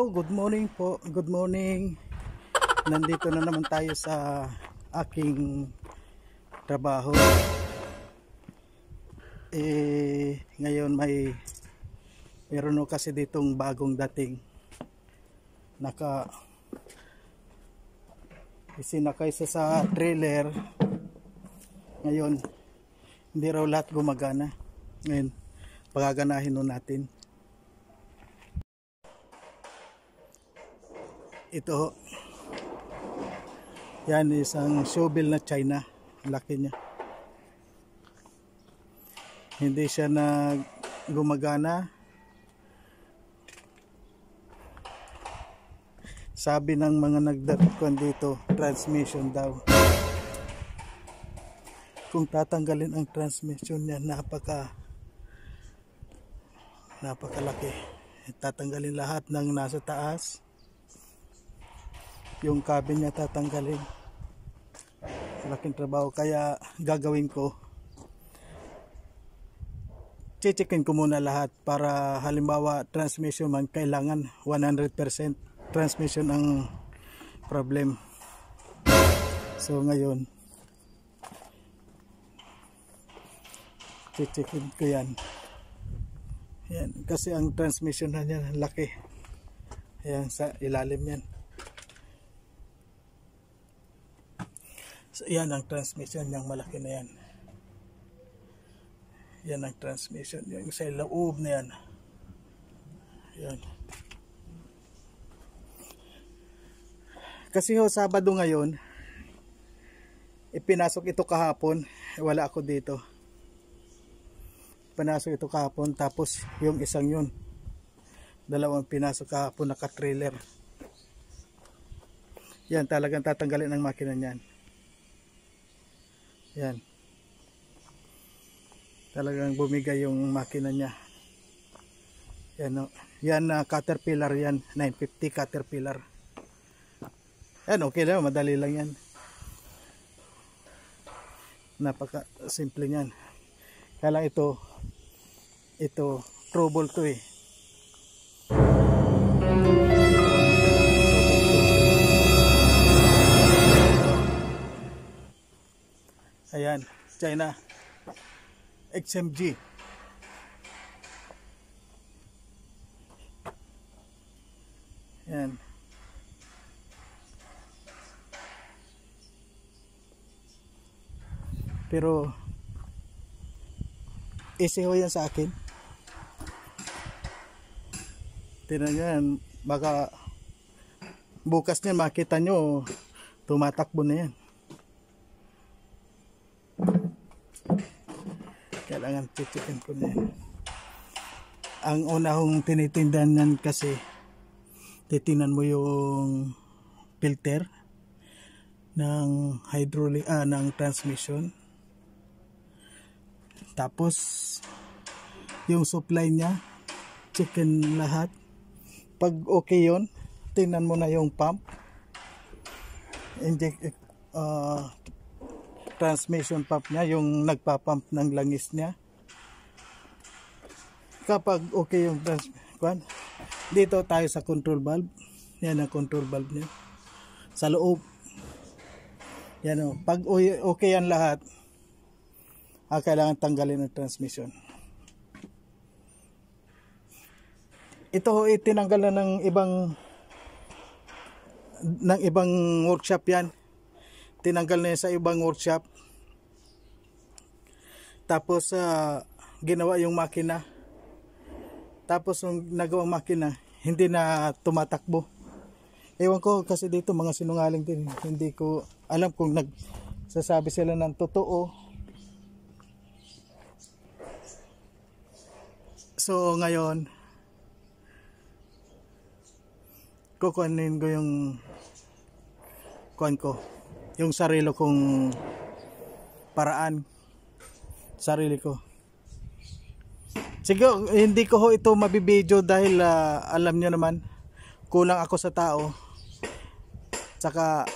Hello, good morning po. Good morning. Nandito na naman tayo sa aking trabaho. Eh, ngayon may meron no kasi ditong bagong dating. Naka isinakay sa sa trailer. Ngayon, hindi raw lahat gumagana. Ngayon, pagaganahin nun natin. Ito yan isang shovel na China. Laki niya. Hindi siya na gumagana. Sabi ng mga nagdatkuan dito transmission daw. Kung tatanggalin ang transmission niya napaka napakalaki. Tatanggalin lahat ng nasa taas yung cabin niya tatanggalin. Laking trabaho kaya gagawin ko. Chichikin ko muna lahat para halimbawa transmission man kailangan 100% transmission ang problem. So ngayon chichikin ko yan. Yan kasi ang transmission na niya laki. Yan sa ilalim yan So, yan ang transmission niyang malaki na yan. Yan ang transmission. Yung sa loob na yan. Yan. Kasi ho, Sabado ngayon, ipinasok ito kahapon. Wala ako dito. Pinasok ito kahapon. Tapos yung isang yun. Dalawang pinasok kahapon naka-trailer. Yan, talagang tatanggalin ang makina niyan. Yan. Talagang bumigay yung makina niya. Yan o. Yan uh, Caterpillar yan. 950 Caterpillar. Yan okay lang. Madali lang yan. Napaka simple niyan. Kaya lang ito ito trouble to eh. Ayan, China. XMG. Ayan. Pero easy ho yan sa akin. Tinan yan, baka bukas niyan makita nyo tumatakbo na yan. Kailangan titikin ko na ang una hong tinitindan yan kasi titinan mo yung filter ng hydraulic ah, ng transmission. Tapos yung supply niya chicken lahat. Pag okay yon tingnan mo na yung pump. Inject uh, transmission pump niya, yung nagpapump ng langis niya. Kapag okay yung transmission, dito tayo sa control valve. Yan ang control valve niya. Sa loob. Yan o. Pag okay yan lahat, ah, kailangan tanggalin ang transmission. Ito ho, itinanggal na ng ibang ng ibang workshop yan tinanggal na sa ibang workshop. Tapos uh, ginawa yung makina. Tapos yung nagawang makina hindi na tumatakbo. Ewan ko kasi dito mga sinungaling din hindi ko alam kung nagsasabi sila ng totoo. So ngayon kukunin ko yung kuan ko yung sarili kong paraan. Sarili ko. Sige hindi ko ho ito mabibideo dahil uh, alam nyo naman kulang ako sa tao. Saka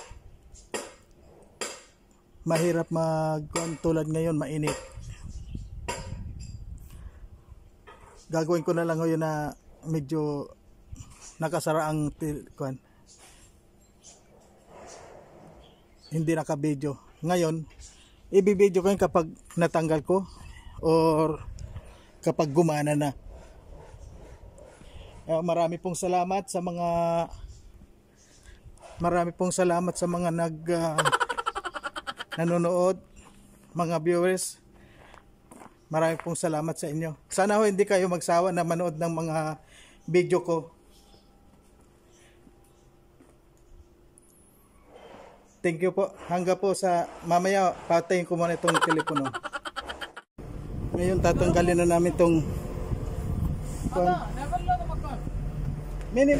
mahirap mag tulad ngayon mainit. Gagawin ko na lang ngayon na medyo nakasara ang kuan. Hindi naka-video. Ngayon, ibibideo ko yun kapag natanggal ko or kapag gumana na. Ah, marami pong salamat sa mga marami pong salamat sa mga nag ah, nanonood, mga viewers. Marami pong salamat sa inyo. Sana ho hindi kayo magsawa na manood ng mga video ko. Thank you po. Hangga po sa mamaya patayin ko muna itong telepono. Ngayon tatanggalin na namin itong Minim.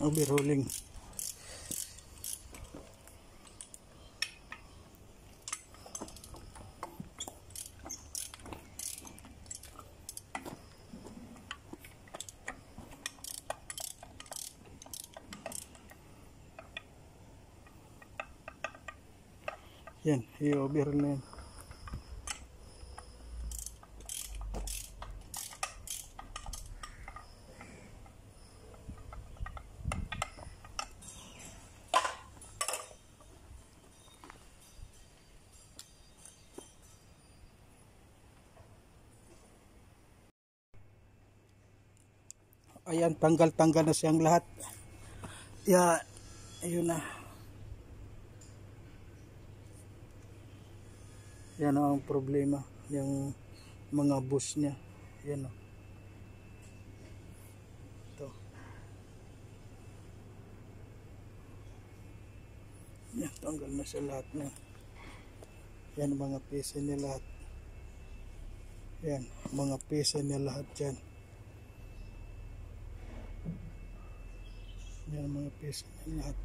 Overhauling. Yan, i-overhaul na yan. Ayan, tanggal-tanggal na siyang lahat. Ya, ayun na. Yan ang problema. Yung mga bus niya. Yan o. Ito. Yan, tanggal na siya lahat na. Yan mga pisa niya lahat. Yan, mga pisa niya lahat dyan. Yan ang mga pisa niya lahat.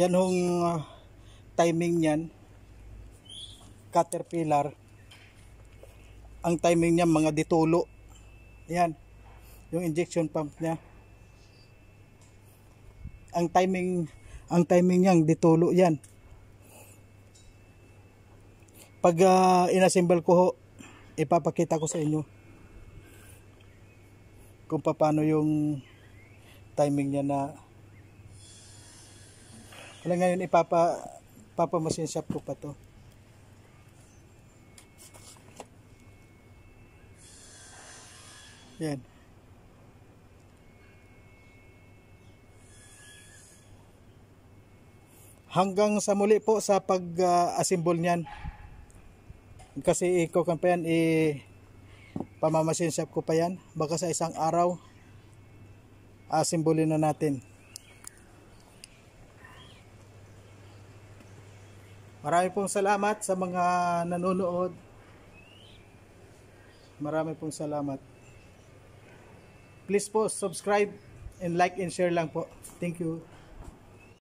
Yan hong ah, timing niyan caterpillar. Ang timing niya mga ditulo. Yan yung injection pump niya. Ang timing ang timing niyang ditulo yan pag uh, inassemble ko ho ipapakita ko sa inyo kung paano yung timing niya na wala ngayon ipapa papamasin shop ko pa to. Yan. Hanggang sa muli po sa pag-assemble niyan kasi ikaw kan pa yan eh, pamamasin shop ko pa yan. Baka sa isang araw asimbolin na natin. Marami pong salamat sa mga nanonood. Marami pong salamat. Please po subscribe and like and share lang po. Thank you